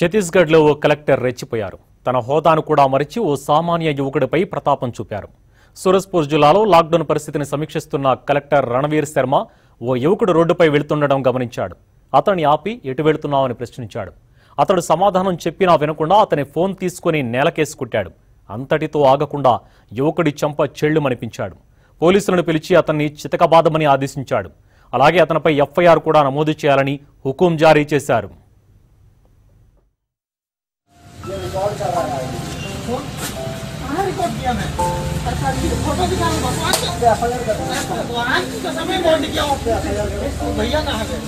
ఛత్తీస్గఢ్లో ఓ కలెక్టర్ రెచ్చిపోయారు. తన హోదాను కూడా మరిచి ఓ సామాన్య యువకుడిపై ప్రతాపం చూపారు. సూరజ్పూర్ జిల్లాలో లాక్డౌన్ పరిస్థితిని సమీక్షిస్తున్న కలెక్టర్ రణవీర్ శర్మ ఓ యువకుడు రోడ్డుపై వెళ్తుండడం గమనించాడు. అతన్ని ఆపి ఎటు వెళుతున్నావని ప్రశ్నించాడు. అతడు సమాధానం చెప్పినా వినకుండా అతని ఫోన్ తీసుకుని నేలకేసి కొట్టాడు. అంతటితో ఆగకుండా యువకుడి చెంప చెళ్ళుమనిపించాడు పోలీసులను పిలిచి అతన్ని చితకబాదమని ఆదేశించాడు. అలాగే అతనిపై ఎఫ్ఐఆర్ కూడా నమోదు చేయాలని హుకుం జారీ చేశారు. फ़ोटो दिखा भगवान भगवान की कसम है बॉन्ड किया भैया कहाँ गए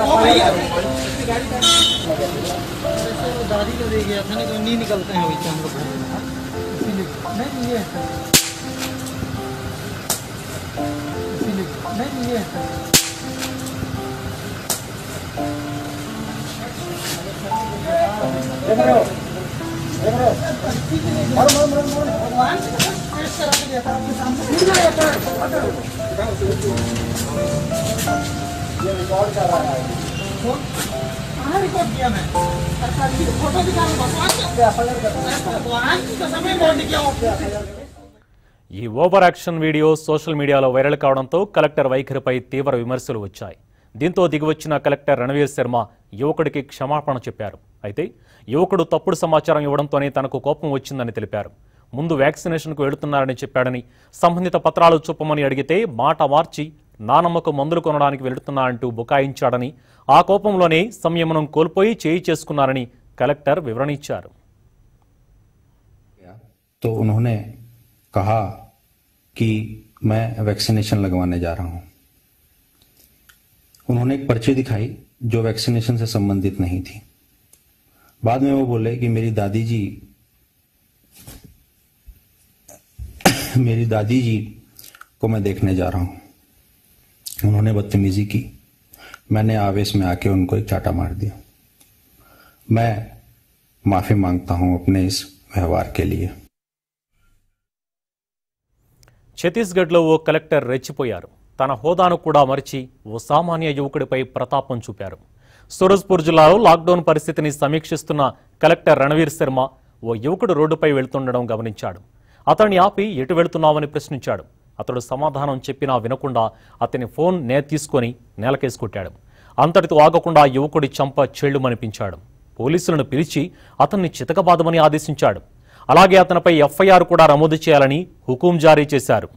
वो भैया दादी को दे गया नहीं तो नहीं निकलते हैं वैसे हम लोग नहीं ये नहीं ये है भगवान की कसम टेस्ट करा के दिया था आपके सामने गिर गया था फोन कहाँ रिकॉर्ड किया मैं सरकार की फोटो दिखा भगवान का भगवान की कसम है बॉन्ड किया वो ఈ ఓవర్ యాక్షన్ వీడియో సోషల్ మీడియాలో వైరల్ కావడంతో కలెక్టర్ వైఖరిపై తీవ్ర విమర్శలు వచ్చాయి దీంతో దిగివచ్చిన కలెక్టర్ రణవీర్ శర్మ యువకుడికి క్షమాపణ చెప్పారు అయితే యువకుడు తప్పుడు సమాచారం ఇవ్వడంతోనే తనకు కోపం వచ్చిందని తెలిపారు ముందు వ్యాక్సినేషన్కు వెళుతున్నారని చెప్పాడని సంబంధిత పత్రాలు చూపమని అడిగితే మాట మార్చి నానమ్మకు మందులు కొనడానికి వెళుతున్నా అంటూ బుకాయించాడని ఆ కోపంలోనే సంయమనం కోల్పోయి చేయి చేసుకున్నారని కలెక్టర్ వివరణ ఇచ్చారు गया तो उन्होंने कहा कि मैं वैक्सीनेशन लगवाने जा रहा हूं उन्होंने एक पर्ची दिखाई जो वैक्सीनेशन से संबंधित नहीं थी बाद में वो बोले कि मेरी दादी जी मेरी दादी जी को मैं देखने जा रहा हूं उन्होंने बदतमीजी की मैंने आवेश में आके उनको एक चाटा मार दिया मैं माफी मांगता हूं अपने इस व्यवहार के लिए ఛత్తీస్గఢ్లో ఓ కలెక్టర్ రెచ్చిపోయారు తన హోదాను కూడా మరిచి ఓ సామాన్య యువకుడిపై ప్రతాపం చూపారు. సూరజ్పూర్ జిల్లాలో లాక్డౌన్ పరిస్థితిని సమీక్షిస్తున్న కలెక్టర్ రణవీర్ శర్మ ఓ యువకుడు రోడ్డుపై వెళ్తుండడం గమనించాడు. అతన్ని ఆపి ఎటు వెళుతున్నావని ప్రశ్నించాడు. అతడు సమాధానం చెప్పినా వినకుండా అతని ఫోన్ నే తీసుకొని నేలకేసి కొట్టాడు. అంతటితో ఆగకుండా యువకుడి చంప చెళ్ళుమనిపించాడు పోలీసులను పిలిచి అతన్ని చితకబాదమని ఆదేశించాడు. అలాగే అతనిపై ఎఫ్ఐఆర్ కూడా నమోదు చేయాలని హుకుం జారీ చేశారు.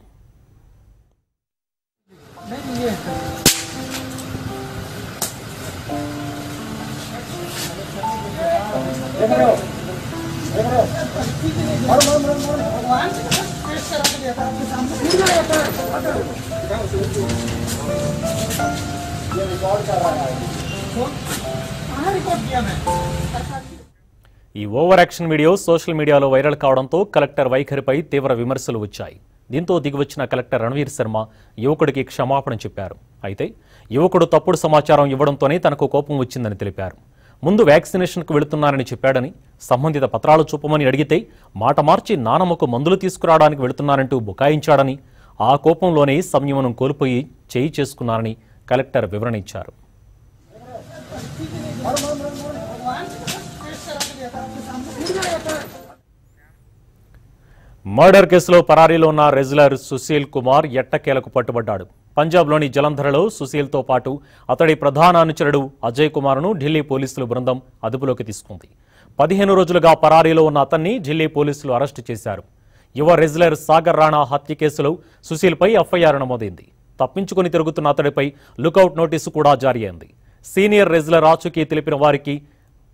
ఈ ఓవర్ యాక్షన్ వీడియో సోషల్ మీడియాలో వైరల్ కావడంతో కలెక్టర్ వైఖరిపై తీవ్ర విమర్శలు వచ్చాయి. దీంతో దిగివచ్చిన కలెక్టర్ రణవీర్ శర్మ యువకుడికి క్షమాపణ చెప్పారు. అయితే యువకుడు తప్పుడు సమాచారం ఇవ్వడంతోనే తనకు కోపం వచ్చిందని తెలిపారు. ముందు వ్యాక్సినేషన్కు వెళుతున్నారని చెప్పాడని సంబంధిత పత్రాలు చూపమని అడిగితే మాట మార్చి నానమ్మకు మందులు తీసుకురావడానికి వెళుతున్నారంటూ బుకాయించాడని ఆ కోపంలోనే సంయమనం కోల్పోయి చేయి చేసుకున్నారని కలెక్టర్ వివరణ ఇచ్చారు. మర్డర్ కేసులో పరారీలో ఉన్న రెజ్లర్ సుశీల్ కుమార్ ఎట్టకేలకు పట్టుబడ్డాడు. పంజాబ్లోని జలంధరలో సుశీల్తో పాటు అతడి ప్రధాన అనుచరుడు అజయ్ కుమార్ను ఢిల్లీ పోలీసులు బృందం అదుపులోకి తీసుకుంది. పదిహేను రోజులుగా పరారీలో ఉన్న అతన్ని ఢిల్లీ పోలీసులు అరెస్టు చేశారు. యువ రెజ్లర్ సాగర్ రాణా హత్య కేసులో సుశీల్పై ఎఫ్ఐఆర్ నమోదైంది. తప్పించుకుని తిరుగుతున్న అతడిపై లుకౌట్ నోటీసు కూడా జారీ అయింది. సీనియర్ రెజ్లర్ ఆచూకీ తెలిపిన వారికి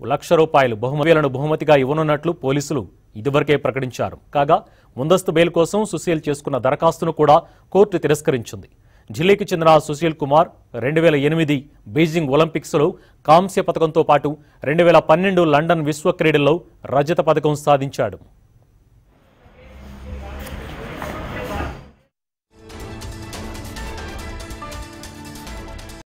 లక్ష రూపాయలు బహుమతులను బహుమతిగా ఇవ్వనున్నట్లు పోలీసులు ఇదివరకే ప్రకటించారు. కాగా ముందస్తు బెయిల్ కోసం సుశీల్ చేసుకున్న దరఖాస్తును కూడా కోర్టు తిరస్కరించింది. ఢిల్లీకి చెందిన సుశీల్ కుమార్ రెండు వేల ఎనిమిది బీజింగ్ ఒలింపిక్స్లో కాంస్య పథకంతో పాటు రెండు వేల పన్నెండు లండన్ విశ్వ క్రీడల్లో రజత పథకం సాధించాడు.